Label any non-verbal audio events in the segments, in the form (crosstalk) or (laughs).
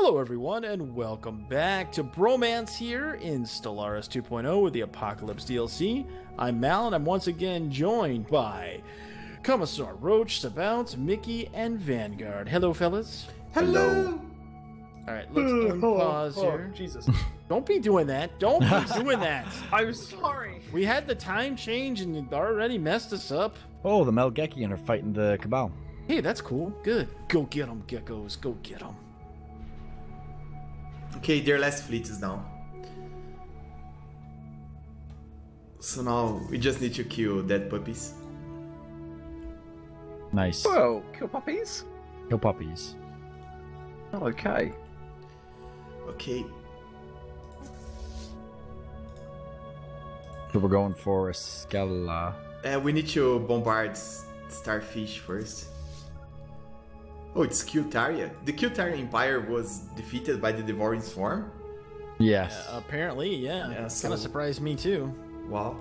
Hello, everyone, and welcome back to Bromance here in Stellaris 2.0 with the Apocalypse DLC. I'm Mal, and I'm once again joined by Commissar Roach, Sabout, Mickey, and Vanguard. Hello, fellas. Hello. All right, let's unpause oh, oh, here. Jesus. (laughs) Don't be doing that. Don't be (laughs) doing that. I'm sorry. We had the time change, and it already messed us up. Oh, the Melgekian are fighting the Cabal. Hey, that's cool. Good. Go get them, geckos. Go get them. Okay, their last fleet is down. So now we just need to kill dead puppies. Nice. Whoa, kill puppies? Kill puppies. Okay. Okay, So we're going for a Scala. uh, we need to bombard Starfish first. Oh, it's Qtaria. The Qtaria Empire was defeated by the Devouring Swarm? Yes. Uh, apparently, yeah. Yeah, Kind of surprised me too. Wow.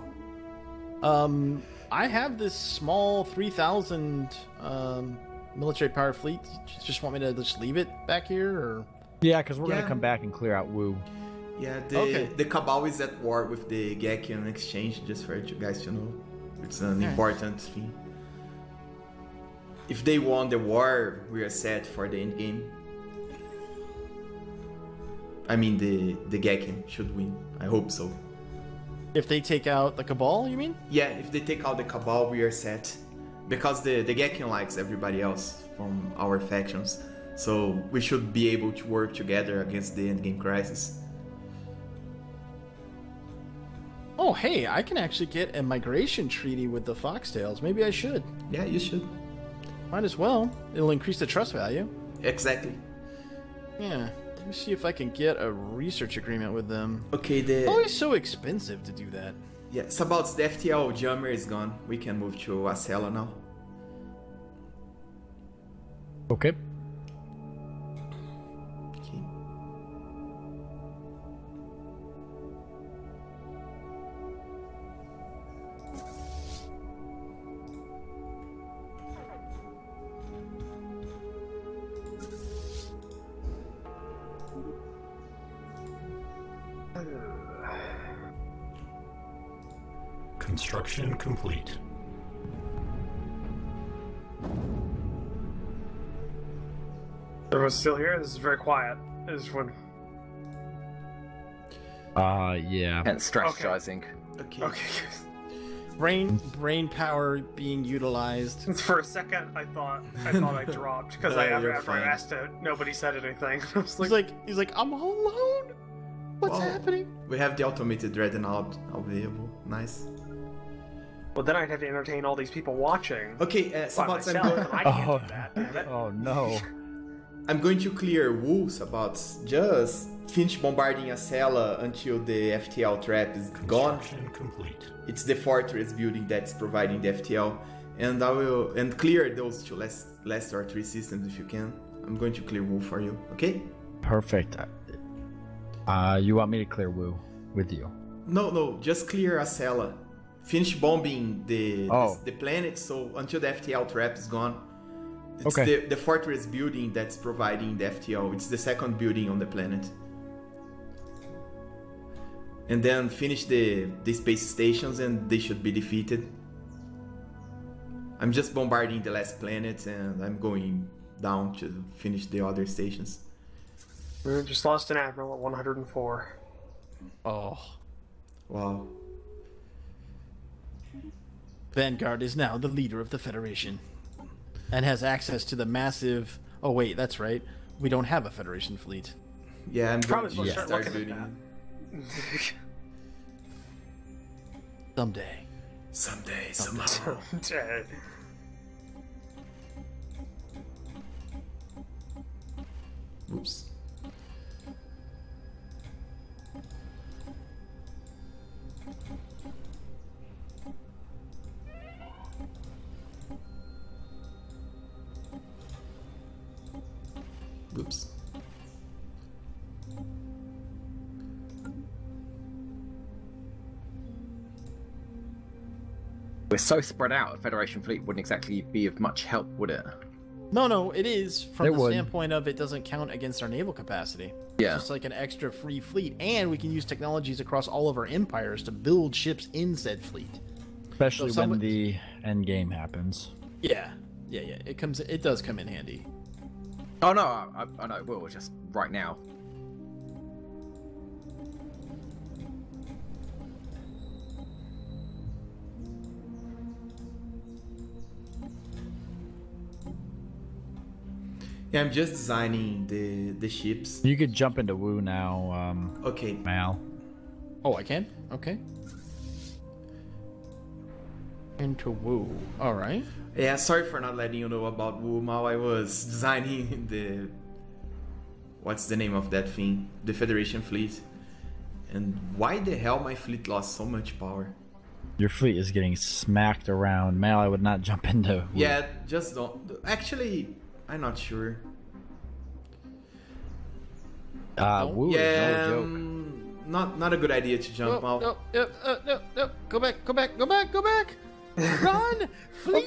Um, I have this small 3,000 um, military power fleet. You just want me to just leave it back here, or yeah, because we're Yeah. gonna come back and clear out Wu. Yeah, the, Okay. the Cabal is at war with the Gekian exchange, just for you guys to know. It's an Alright. important thing. If they won the war, we are set for the end game. I mean, the, the Gekian should win. I hope so. if they take out the Cabal, you mean? Yeah, if they take out the Cabal, we are set. Because the, the Gekian likes everybody else from our factions. So we should be able to work together against the endgame crisis. Oh, hey, I can actually get a migration treaty with the Foxtails. Maybe I should. Yeah, you should. Might as well. It'll increase the trust value. Exactly. Yeah. Let me see if I can get a research agreement with them. Okay, the... Always so expensive to do that. Yeah, it's about the FTL Jammer is gone. We can move to Acela now. Okay. Okay. Construction complete. Everyone's still here. This is very quiet. This one. when. Uh, yeah. And strategizing. Okay. Okay. (laughs) Brain brain power being utilized. (laughs) For a second, I thought I thought I (laughs) dropped because I No, after, you're after I asked it, nobody said anything. I was He's like, like he's like, I'm all alone. What's Wow. happening? We have the automated dreadnought available. Nice. well, then I'd have to entertain all these people watching Okay, uh, by Sabat, I'm, myself, go- and I can't oh, do that. Damn Oh no. (laughs) I'm going to clear Wu, Sabat. Just finish bombarding a Acela until the FTL trap is gone. Construction complete. It's the fortress building that's providing the FTL. And I will and clear those two last last or three systems if you can. I'm going to clear Wu for you, okay? Perfect. Uh, you want me to clear Wu with you? No, no, just clear Acela. Finish bombing the Oh. the, the planet so until the FTL trap is gone. It's Okay. the, the fortress building that's providing the FTL. It's the second building on the planet. And then finish the, the space stations and they should be defeated. I'm just bombarding the last planet and I'm going down to finish the other stations. We just lost an admiral at 104. Oh. Wow. Vanguard is now the leader of the Federation. And has access to the massive Oh wait, that's right. We don't have a Federation fleet. Yeah, I'm Probably going to supposed to start start looking building at it. (laughs) Someday. Someday, somehow. Dead. Oops. Oops. We're so spread out, a Federation fleet wouldn't exactly be of much help, would it? No, no, it is from It the would. standpoint of it doesn't count against our naval capacity. Yeah. It's just like an extra free fleet, and we can use technologies across all of our empires to build ships in said fleet. Especially So someone- when the end game happens. Yeah, yeah, yeah. It comes. It does come in handy. Oh no, I, I, I know it will. Just right now. Yeah, I'm just designing the the ships. You could jump into Wu now, um, Okay. Mal. Oh, I can. Okay. Into Wu. All right. Yeah, sorry for not letting you know about Wu Mao. I was (laughs) designing the what's the name of that thing? The Federation fleet. And why the hell my fleet lost so much power? Your fleet is getting smacked around. Mal, I would not jump (laughs) into Wu. Yeah, just don't. Actually, I'm not sure. Uh, Don't- Woo yeah, no joke. um, not not a good idea to jump No, out. no, no, no, no, no. Go back, go back, go back, go back. (laughs) Run! Flee!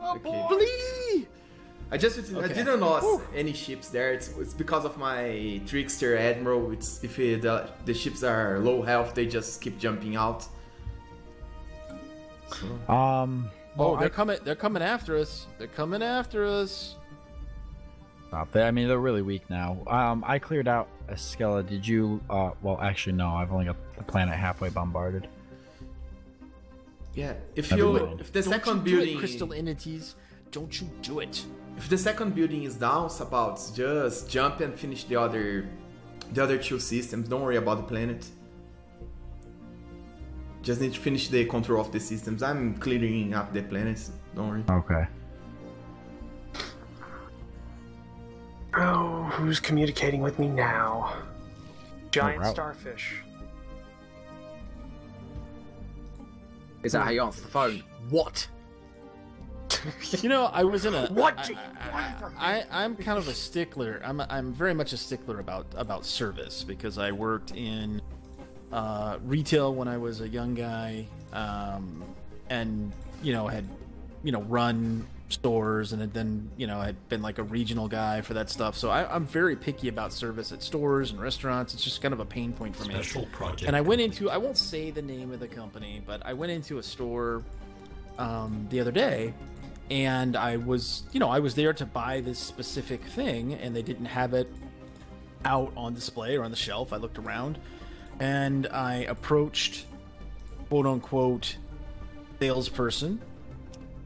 Okay. Flee! I just I didn't lose any ships there. It's, it's because of my trickster admiral. It's if it, the the ships are low health, they just keep jumping out. So, Um, Oh, well, they're I, coming. They're coming after us. They're coming after us. Stop there. I mean, they're really weak now. Um, I cleared out Escala. Did you? Uh, well, actually, no. I've only got the planet halfway bombarded. yeah, if you if the Don't second you do building it, crystal entities. Don't you do it. if the second building is down, about just jump and finish the other the other two systems. Don't worry about the planet. Just need to finish the control of the systems. I'm clearing up the planets. Don't worry. Okay. Who's communicating with me now? Giant route. starfish. Is that how you answer the phone? What? (laughs) You know, I was in a. What I, I, I, I'm kind of a stickler. I'm, I'm very much a stickler about about service because I worked in uh, retail when I was a young guy, um, and you know had you know run stores and had then you know I'd been like a regional guy for that stuff. So I, I'm very picky about service at stores and restaurants. It's just kind of a pain point for me. Special project. And I went into I won't say the name of the company, but I went into a store um, the other day, and I was you know I was there to buy this specific thing, and they didn't have it out on display or on the shelf. I looked around, and I approached quote unquote salesperson.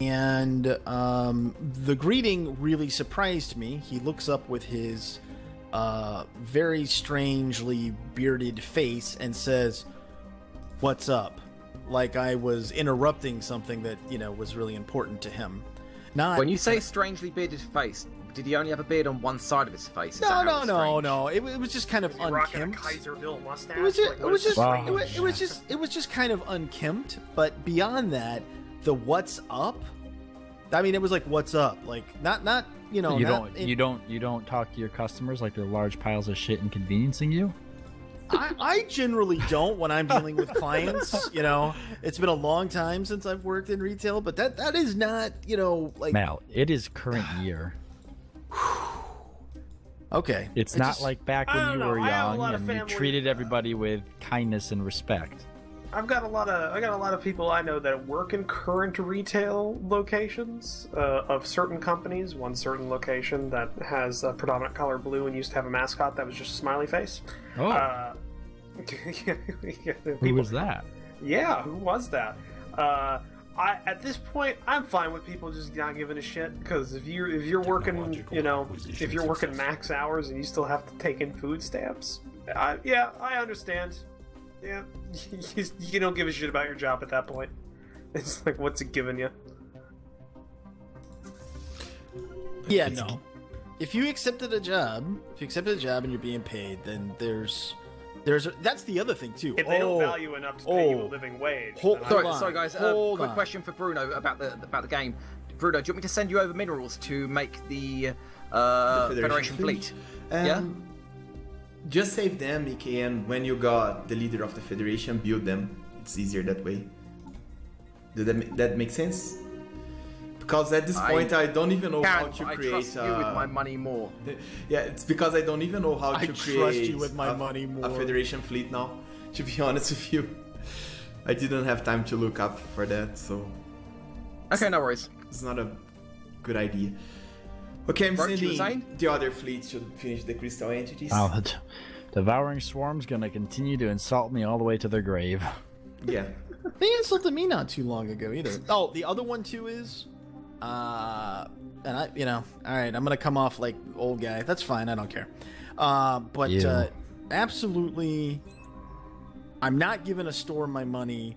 And um, the greeting really surprised me. He looks up with his uh, very strangely bearded face and says, What's up? Like I was interrupting something that, you know, was really important to him. Not When you say strangely bearded face, did he only have a beard on one side of his face? Is No, no, no, no. It, it was just kind of Is he rocking a unkempt. Mustache? It was just, Like, it was just, Wow. it, wa- it was just, it was just kind of unkempt. But beyond that, the what's up. I mean, it was like what's up, like not, not you know, you not don't. in- You don't. You don't talk to your customers like they're large piles of shit inconveniencing you. I, I generally don't when I'm dealing with clients. You know, it's been a long time since I've worked in retail, but that that is not, you know, like Mal, it is current year. (sighs) okay. It's I not just- like back when don't you know, were I young and you treated uh, everybody with kindness and respect. I've got a lot of I got a lot of people I know that work in current retail locations uh, of certain companies. One certain location that has a predominant color blue and used to have a mascot that was just a smiley face. Oh, Uh, (laughs) yeah, who was that? Yeah, who was that? Uh, I at this point I'm fine with people just not giving a shit because if you if you're working you know if you're working max hours and you still have to take in food stamps, I, yeah, I understand. Yeah, (laughs) you, you don't give a shit about your job at that point. (laughs) It's like what's it giving you? Yeah, no. If you accepted a job, if you accepted a job and you're being paid, then there's there's a, that's the other thing too. If they Oh, don't value enough to pay you a oh. living wage, Hold- Sorry, on, sorry guys. Uh, hold quick on. question for Bruno about the about the game. Bruno, do you want me to send you over minerals to make the, uh, The Federation, Federation fleet? Um, Yeah? Just save them, Mickey, and when you got the leader of the Federation, build them. It's easier that way. Does that, that make sense? Because at this I point, I don't even know how to I create. trust you with uh, my money more. (laughs) Yeah, it's because I don't even know how I to trust you with my a, money a more. Federation fleet now. (laughs) To be honest with you, I didn't have time to look up for that, so Okay, no worries. it's not a good idea. Okay, I'm Roach, you sending the other fleet should finish the crystal entities. Wow, the devouring swarm's gonna continue to insult me all the way to their grave. Yeah. (laughs) They insulted me not too long ago either. Oh, the other one too is, uh, and I, you know, all right, I'm gonna come off like old guy. That's fine. I don't care. Uh, but You. uh, absolutely, I'm not giving a store my money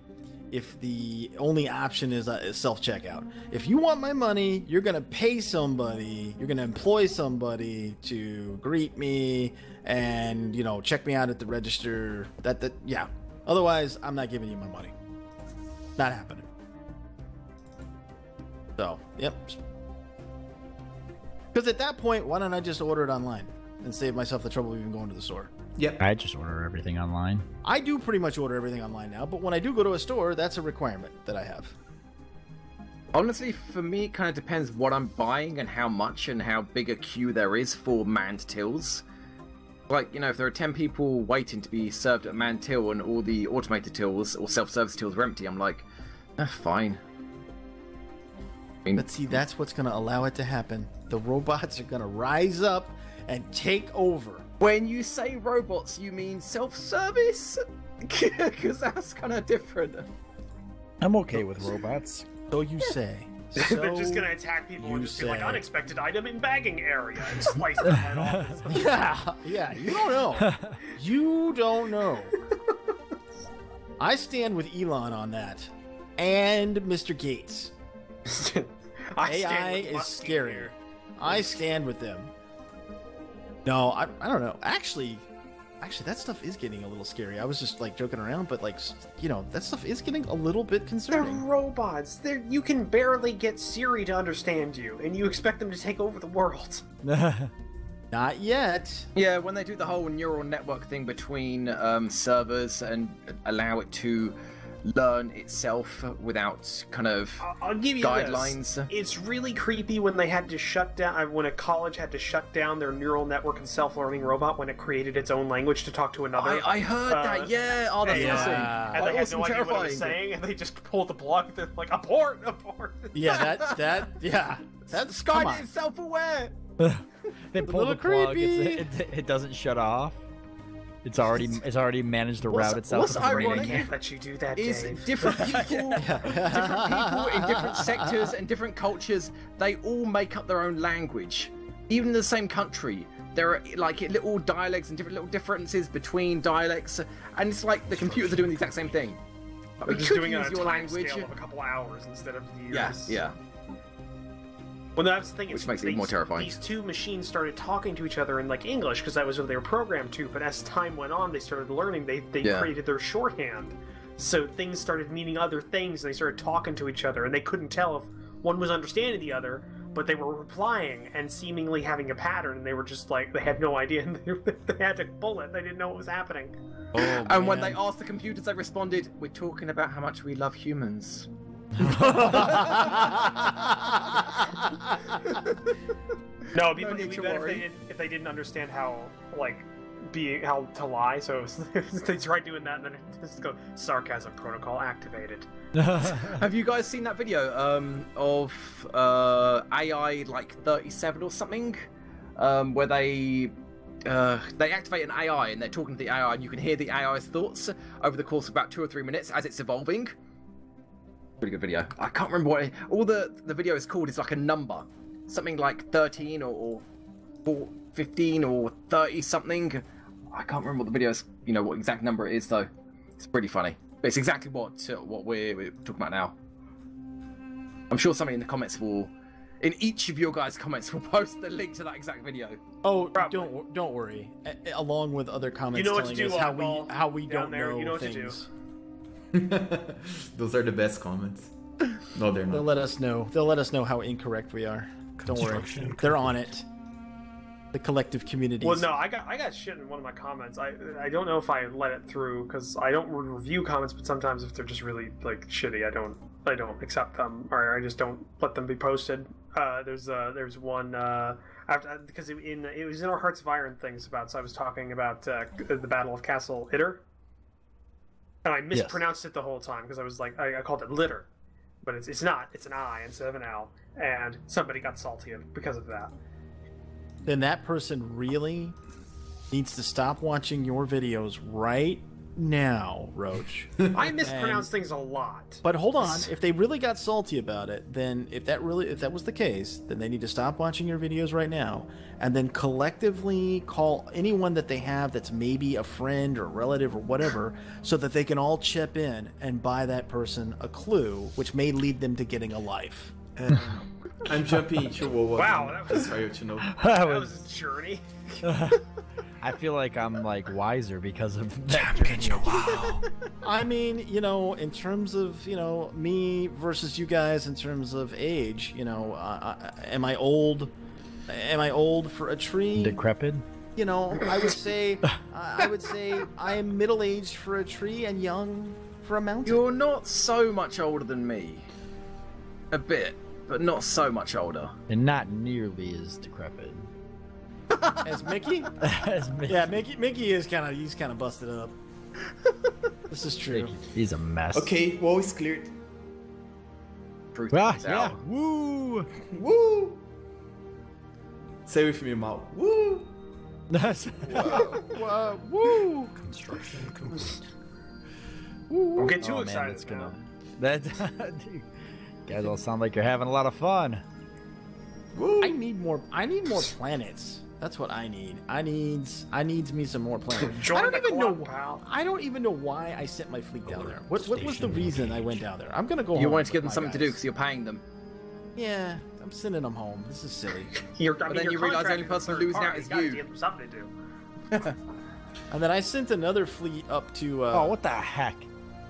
if the only option is, uh, is self checkout. If you want my money, you're gonna pay somebody. You're gonna employ somebody to greet me and you know check me out at the register. That that yeah. Otherwise, I'm not giving you my money. Not happening. So, yep. Because at that point, why don't I just order it online and save myself the trouble of even going to the store? Yep. I just order everything online. I do pretty much order everything online now, but when I do go to a store, that's a requirement that I have. Honestly, for me, it kind of depends what I'm buying and how much and how big a queue there is for manned tills. Like, you know, if there are 10 people waiting to be served at manned till and all the automated tills or self service tills are empty, I'm like, eh, fine. I mean, But see, that's what's going to allow it to happen. The robots are going to rise up and take over. When you say robots, you mean self service? Because (laughs) that's kind of different. I'm okay with robots. So you say. (laughs) They're just gonna attack people you and just be like unexpected item in bagging area and slice their head off. (laughs) Yeah, yeah, you don't know. you don't know. I stand with Elon on that. And Mr. Gates. I stand AI with is Muskie scary. I stand with them. No, I, I don't know. Actually, actually, that stuff is getting a little scary. I was just like joking around, but like, you know, that stuff is getting a little bit They're concerning. robots. They're you can barely get Siri to understand you, and you expect them to take over the world. (laughs) Not yet. Yeah, when they do the whole neural network thing between um, servers and allow it to learn itself without kind of I'll, I'll give you guidelines. This. It's really creepy when they had to shut down uh, when a college had to shut down their neural network and self-learning robot when it created its own language to talk to another. I, I heard uh, that. Yeah. Oh, that's Yeah. awesome. and Like, they had awesome, no idea what it terrifying. was saying, and they just pulled the plug. They're like, abort, abort. Yeah, that (laughs) that yeah. That's come Skynet is self-aware. (laughs) they pull little the plug. creepy. It's, it, it doesn't shut off. It's already it's already managed to What's- route itself. what's to the ironic again. Can't let you do that, Is Dave. different (laughs) people, different people in different sectors and different cultures. They all make up their own language, even in the same country. There are like little dialects and different little differences between dialects, and it's like the computers are doing the exact same thing. Like, They're we just could doing it use on a your time language. scale of a couple hours instead of years. Yeah, yeah. Well, that's the thing. is Which makes it these, more terrifying. These two machines started talking to each other in like English because that was what they were programmed to. But as time went on, they started learning. They they Yeah. created their shorthand, so things started meaning other things. And they started talking to each other, and they couldn't tell if one was understanding the other. But they were replying and seemingly having a pattern. And they were just like they had no idea. (laughs) And they, they had to pull it. They didn't know what was happening. Oh, And when they asked the computers, they responded, "We're talking about how much we love humans." (laughs) No, it'd be, No it'd be better if they, didn't, if they didn't understand how like being how to lie. So they (laughs) tried doing that, and then it just go sarcasm protocol activated. (laughs) Have you guys seen that video um, of uh, AI like 37 or something, um, where they uh, they activate an AI and they're talking to the AI, and you can hear the AI's thoughts over the course of about two or three minutes as it's evolving. Pretty good video. I can't remember what it, all the the video is called. It's like a number, something like 13 or, or 15 or 30 something. I can't remember what the video is. You know what exact number it is though. It's pretty funny. But it's exactly what uh, what we're, we're talking about now. I'm sure somebody in the comments will, in each of your guys' comments, will (laughs) post the link to that exact video. Oh, Probably. don't don't worry. A- a- along with other comments You know what to telling do, us how we how we don't there, know you know what to do. things. (laughs) Those are the best comments. No, they're not. They'll not. let us know. They'll let us know how incorrect we are. Don't worry. Construction They're on it. The collective community. Well, no, I got I got shit in one of my comments. I I don't know if I let it through because I don't review comments, but sometimes if they're just really like shitty, I don't I don't accept them, or I just don't let them be posted. Uh, there's uh, there's one uh, after, because it, in it was in our Hearts of Iron things about. So I was talking about uh, the Battle of Castle Itter, and I mispronounced it the whole time because I was like I, I called it litter, but it's it's not. It's an I instead of an L, and somebody got salty because of that. Then that person really needs to stop watching your videos right now, Roach. (laughs) I mispronounce things a lot. But hold on, if they really got salty about it, then if that really if that was the case, then they need to stop watching your videos right now and then collectively call anyone that they have that's maybe a friend or relative or whatever so that they can all chip in and buy that person a clue which may lead them to getting a life. Uh, I'm jumping into Wu. Wow, that was- just for you to know. (laughs) that That was, was a journey. (laughs) I feel like I'm like wiser because of that. (laughs) I mean, you know, in terms of you know me versus you guys in terms of age, you know, uh, uh, am I old? Am I old for a tree? Decrepit. you know, I would say, (laughs) I would say, I am middle aged for a tree and young for a mountain. You're not so much older than me. A bit, but not so much older. and not nearly as decrepit (laughs) As Mickey? (laughs) as me. Yeah, Mickey. Mickey is kind of he's kind of busted up. (laughs) This is true. He's a mess. Okay, Wu is cleared. Truth Ah, is yeah. out. Woo. Woo! Say with me, Mal. Woo! That's- Uh, woo! Construction complete. Woo. Don't get too oh, excited. that's now. gonna. That. Dude, guys all sound like you're having a lot of fun. Woo! I need more. I need more planets. That's what I need. I needs. I needs me some more planets. (laughs) Join I don't even know. club, pal. I don't even know why I sent my fleet down there. What What was the reason I went down there? I'm gonna go. You home wanted to give them my something to do because you're paying them. Yeah, I'm sending them home. This is silly. (laughs) You're, I But mean, then you're you realise the only person with a losing out is gotta you. Give them something to do. (laughs) And then I sent another fleet up to uh, oh, what the heck?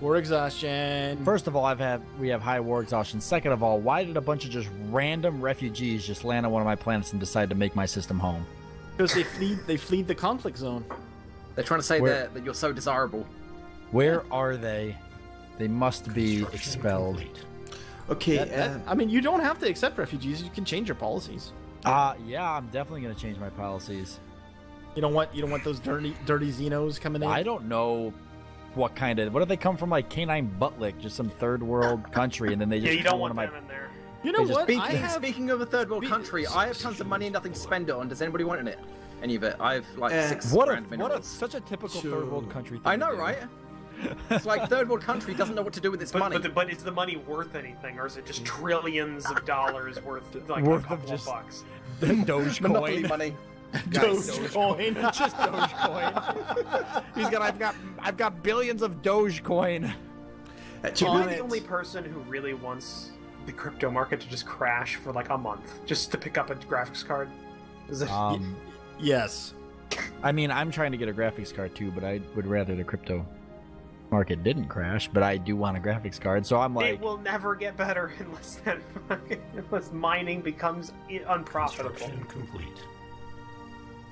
war exhaustion. First of all, I've had we have high war exhaustion. Second of all, why did a bunch of just random refugees just land on one of my planets and decide to make my system home? Because they flee, They flee the conflict zone. They're trying to say Where- that, that you're so desirable. Where are they? They must be expelled. Okay, That- that- uh, I mean, you don't have to accept refugees. You can change your policies. Uh yeah, I'm definitely gonna change my policies. You don't want you don't want those dirty dirty Xenos coming in. I don't know what kind of what if they come from like canine buttlick, just some third world country, and then they just Yeah, just you don't one want of my them in there. You know what? Speaking, I have, speaking of a third world Be- country, I have tons of money and nothing to spend it on. Does anybody want it? Any of it? I have like Uh, six what a grand what a such a typical Sure. third world country. Thing I know, right? (laughs) It's like third world country doesn't know what to do with its But, money. but, the, but is the money worth anything, or is it just trillions of dollars worth, like Worth a of couple just- of bucks? (laughs) Monopoly (laughs) Dogecoin. money. Dogecoin. just Dogecoin. He's got. I've got. I've got billions of Dogecoin. to Am I the only person who really wants the crypto market to just crash for like a month, just to pick up a graphics card? Is it? Um, yes. I mean, I'm trying to get a graphics card too, but I would rather the crypto market didn't crash. But I do want a graphics card, so I'm like, it will never get better (laughs) unless that (laughs) unless mining becomes unprofitable. Construction complete.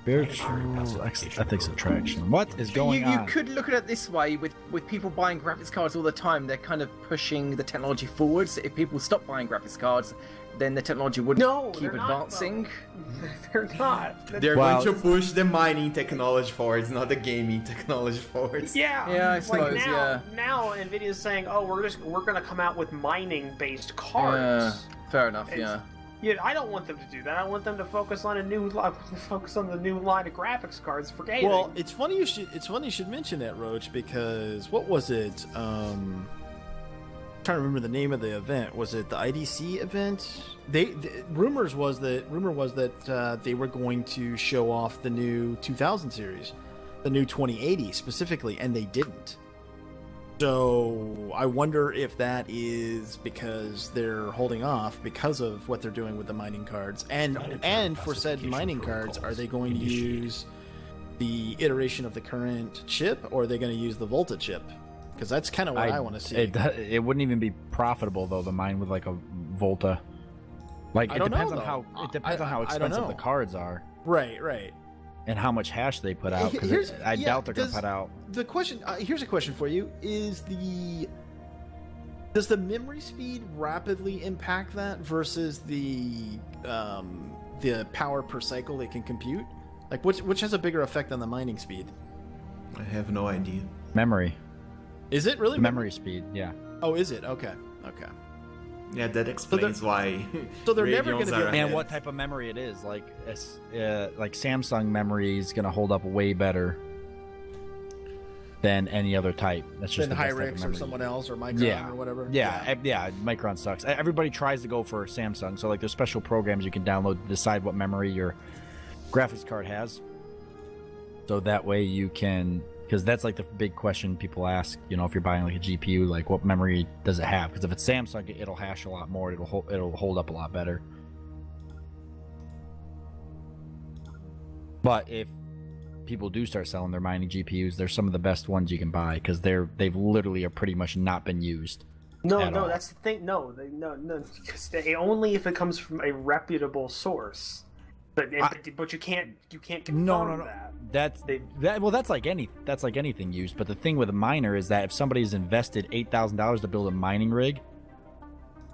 Spiritual ex- ethics attraction. What is going you, you on? could look at it this way with, with people buying graphics cards all the time they're kind of pushing the technology forwards if people stop buying graphics cards then the technology wouldn't No, keep they're not, advancing (laughs) They're not. They're Well- going to push the mining technology forwards, not the gaming (laughs) technology forwards. Yeah, Yeah, I like suppose, now, yeah. now Nvidia's saying, "Oh, we're just we're gonna come out with mining-based Yeah, cards." fair enough It's- yeah Yeah, I don't want them to do that. I want them to focus on a new (laughs) focus on the new line of graphics cards for gaming. Well, it's funny you should it's funny you should mention that Roach because what was it? Um, I'm trying to remember the name of the event. Was it the IDC event? They the, rumors was that rumor was that uh, they were going to show off the new 2000 series, the new 2080 specifically, and they didn't. So I wonder if that is because they're holding off because of what they're doing with the mining cards, and and for said mining cards, are they going to use the iteration of the current chip, or are they going to use the Volta chip? Because that's kind of what I, want to see. It, it wouldn't even be profitable though. The mine with like a Volta. Like it depends know, on how it depends I- on how I- I don't expensive the cards are right, right. And how much hash they put out. Here's- Because I yeah, doubt they're gonna put out. The question uh, here's a question for you: Is the Does the memory speed rapidly impact that versus the um, the power per cycle they can compute? Like, which which has a bigger effect on the mining speed? I have no idea. Memory, Is it really memory speed. Yeah. Oh, is it? Okay, okay. Yeah, that explains why. (laughs) So they're never gonna be are able- And ahead. what type of memory it is? Like, uh, like Samsung memory is gonna hold up way better than any other type. That's just Then the best type of Hynix or memory. someone else or Micron Yeah. or whatever. Yeah, ev- yeah, Micron sucks. Everybody tries to go for Samsung, so like there's special programs you can download to decide what memory your graphics card has. So that way you can, because that's like the big question people ask. You know, if you're buying like a GPU, like what memory does it have? Because if it's Samsung, it'll hash a lot more. It'll hold, it'll hold up a lot better. But if people do start selling their mining GPUs, they're some of the best ones you can buy because they're they've literally are pretty much not been used. No, no, all. that's the thing. No, they, no, no. Because they, only if it comes from a reputable source. But I- but you can't you can't confirm No, no, no. that. That's They- that. Well, that's like any. That's like anything used. But the thing with a miner is that if somebody's invested eight thousand dollars to build a mining rig,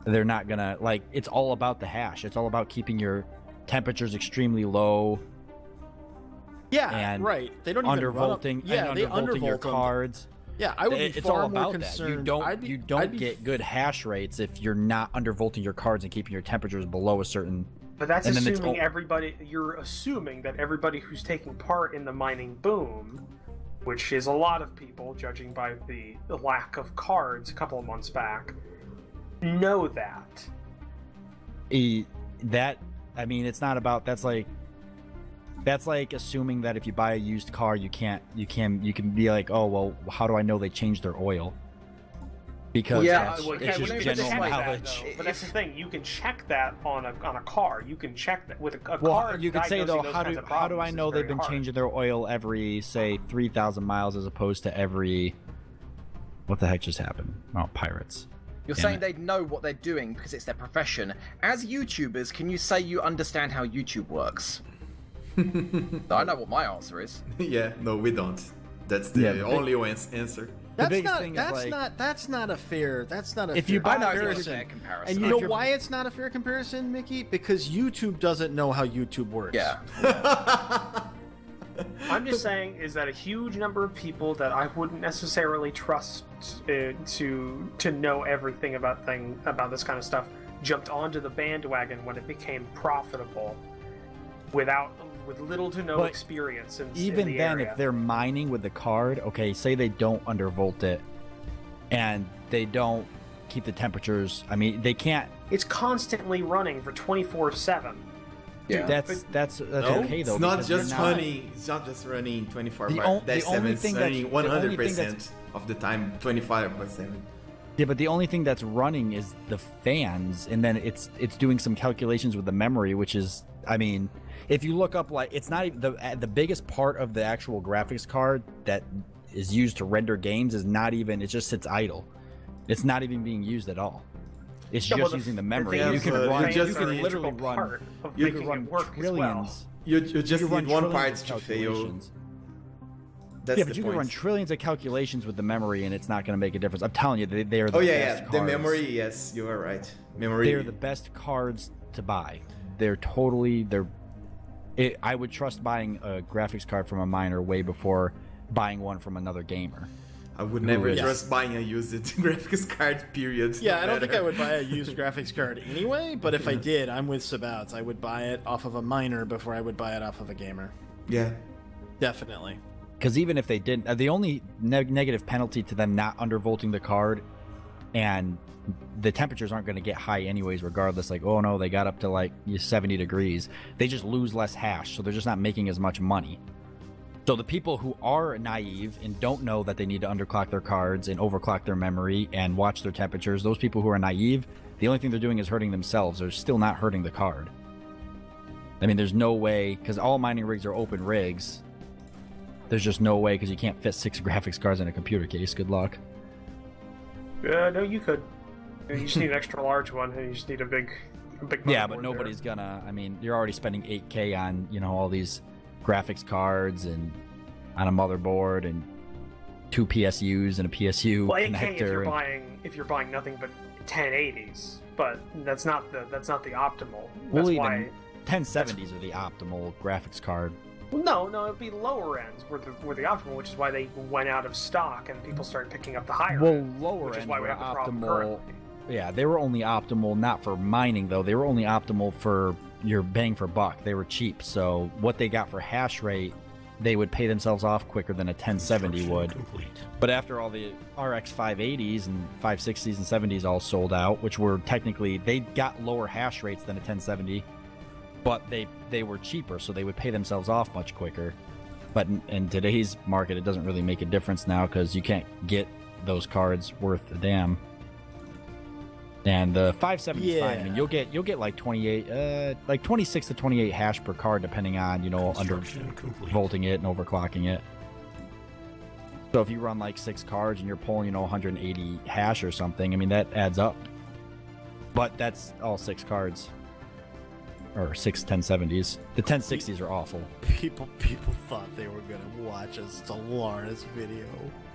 they're not gonna like. It's all about the hash. It's all about keeping your temperatures extremely low, yeah, and right. They don't even run up- undervolting. Yeah, they undervolting your them. cards. Yeah, I would be it's far all more concerned. that. You don't. Be, you don't be get good hash rates if you're not undervolting your cards and keeping your temperatures below a certain. But that's And assuming everybody. You're assuming that everybody who's taking part in the mining boom, which is a lot of people, judging by the lack of cards a couple of months back, know that. E- that I mean, it's not about. That's like. That's like assuming that if you buy a used car, you can't, you can, you can be like, oh well, how do I know they changed their oil? Because Yeah, that's, well, it's okay, just well, you let me general check check knowledge. That, but that's the thing. You can check that on a on a car. You can check that with a, a Well, car. you could say though, how do of how do I know they've been hard. changing their oil every say three thousand miles as opposed to every? What the heck just happened? Oh, pirates. You're Damn saying it. they know what they're doing because it's their profession. As YouTubers, can you say you understand how YouTube works? (laughs) I know what my answer is. yeah, no, we don't. That's the Yeah, only ans- answer. That's biggest not. thing is, That's like- not. That's not a fair. That's not a. If fair you buy- I know it's not a comparison. fair comparison. And you know why it's not a fair comparison, Mickey? Because YouTube doesn't know how YouTube works. yeah. (laughs) I'm just saying is that a huge number of people that I wouldn't necessarily trust uh, to to know everything about thing about this kind of stuff jumped onto the bandwagon when it became profitable without with little to no But experience in, in Even the then, area. if they're mining with the card, okay, say they don't undervolt it, and they don't keep the temperatures. I mean, they can't. it's constantly running for 24 7 Yeah. That's that's that's no, okay though. it's not just not- running. It's not just running 24 The by on- that's the only seven. thing It's that's- running the only 100 thing percent of the time, 25 by seven. Yeah, but the only thing that's running is the fans, and then it's it's doing some calculations with the memory, which is, I mean, if you look up like it's not even the uh, the biggest part of the actual graphics card that is used to render games is not even it just sits idle. It's not even being used at all. It's Yeah, well, just the- using the the memory. thing you can but run. you You, can literally run. part You can run it work as well. trillions. You, you just you run need one trillions part of to fail. calculations. That's yeah, the but you point. can run trillions of calculations with the memory, and it's not going to make a difference. I'm telling you, they, they are the oh yeah, best yeah. The memory, yes, you are right. Memory. they're the best cards to buy. They're totally they're. It, I would trust buying a graphics card from a miner way before buying one from another gamer. I would never Yes. trust buying a used (laughs) graphics card. Period. Yeah, No I don't think I would buy a (laughs) used graphics card anyway. But if I did, I'm with Sabouts. I would buy it off of a miner before I would buy it off of a gamer. Yeah. Definitely. Because even if they didn't, uh, the only neg- negative penalty to them not undervolting the card, and the temperatures aren't going to get high anyways, regardless. Like, oh no, they got up to like 70 degrees. They just lose less hash, so they're just not making as much money. So the people who are naive and don't know that they need to underclock their cards and overclock their memory and watch their temperatures, those people who are naive, the only thing they're doing is hurting themselves. They're still not hurting the card. I mean, there's no way because all mining rigs are open rigs. There's just no way because you can't fit six (laughs) graphics cards in a computer case. Good luck. Uh, no, you could. You just need an (laughs) extra large one, and you just need a big, a big. Yeah, but there. nobody's gonna. I mean, you're already spending 8K on you know all these graphics cards and on a motherboard, and two PSUs and a PSU Well, 8K connector. if you're and- buying if you're buying nothing but 1080s, but that's not the that's not the optimal. That's Well, why. 1070s are the optimal graphics card. Well, no, no, it'd be lower ends were the were the optimal, which is why they went out of stock and people started picking up the higher. Well, end, lower which is end why we were have the problem optimal. currently. Yeah, they were only optimal not for mining though. They were only optimal for your bang for buck. They were cheap, so what they got for hash rate, they would pay themselves off quicker than a 1070 would. Complete. But after all the RX 580s and 560s and 70s all sold out, which were technically they got lower hash rates than a 1070, but they they were cheaper, so they would pay themselves off much quicker. But in, in today's market, it doesn't really make a difference now because you can't get those cards worth a damn. And the 570 is fine. I mean, you'll get you'll get like 28, uh, like 26 to 28 hash per card, depending on you know under complete. volting it and overclocking it. So if you run like six cards and you're pulling, you know, 180 hash or something, I mean that adds up. But that's all six cards. Or six 1070s. The 1060s are awful. People people thought they were gonna watch a Stellaris video.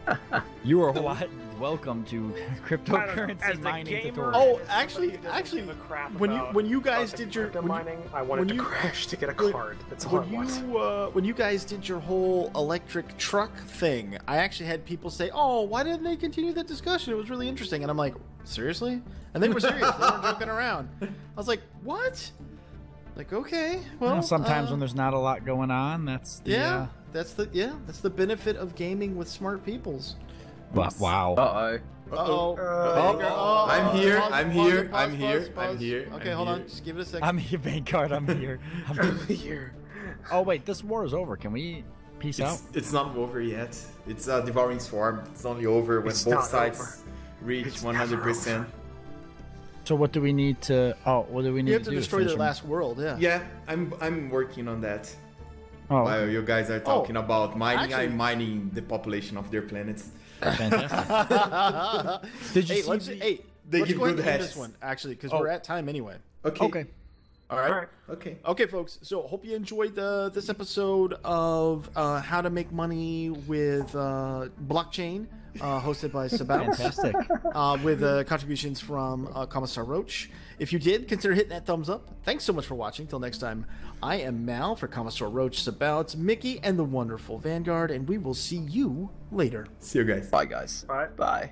(laughs) You are what? Welcome to (laughs) I know, cryptocurrency mining gamer, tutorial. Oh, actually- actually, give a crap when you- when you guys did your- crypto when you- I wanted when to you- crash to get a when- card. That's all I want. you uh, when you guys did your whole electric truck thing, I actually had people say, "Oh, why didn't they continue that discussion? It was really interesting." And I'm like, "Seriously?" And they were serious. they weren't (laughs) joking around. I was like, "What?" Like, okay, well, Well, sometimes uh, when there's not a lot going on, that's the, yeah, uh, that's the yeah, that's the benefit of gaming with smart peoples. wa- wow. Uh oh. Uh-oh. Uh, Oh, I'm here, pause I'm here, pause, I'm here, pause, I'm here, Okay, I'm hold on. Just give it a second. I'm here, Vanguard. I'm here. I'm here. (laughs) Here. Oh wait, this war is over. Can we peace out? It's, it's not over yet. It's a devouring swarm. It's only over when It's both sides over. reach It's 100%. So what do we need to? Oh, what do we need you have to to destroy the last world. Yeah. Yeah, I'm I'm working on that. Oh, While you guys are talking about mining, actually- I'm mining the population of their planets. fantastic. (laughs) Did you hey, see let's the- hey, They let's give go ahead good and end this one actually because Oh. we're at time anyway. Okay. Okay. All right. All right. Okay. Okay, folks. So hope you enjoyed the this episode of uh, how to make money with uh, blockchain, uh, hosted by Sabouts, Fantastic. uh, with uh, contributions from uh, Commissar Roach. If you did, consider hitting that thumbs up. Thanks so much for watching. Till next time, I am Mal for Commissar Roach, Sabouts, Mickey, and the wonderful Vanguard, and we will see you later. See you guys. Bye, guys. Bye. Bye.